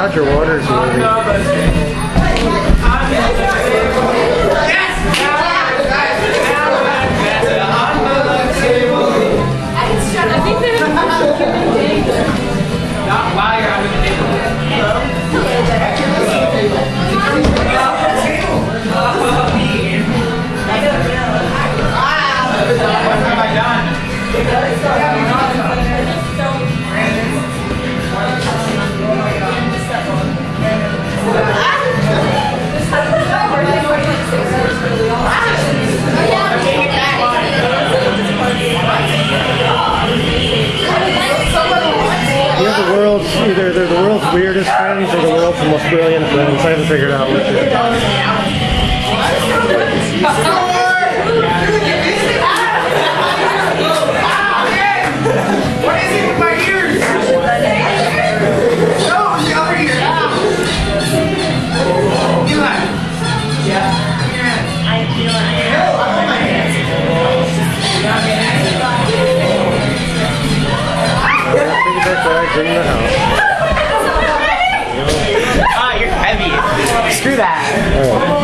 Roger Waters movie. I you're the dinner. What have I done? You're the world's either they're the world's weirdest friends or the world's most brilliant friends. I haven't figured out which kids in the house. Ah, you're heavy. Screw that.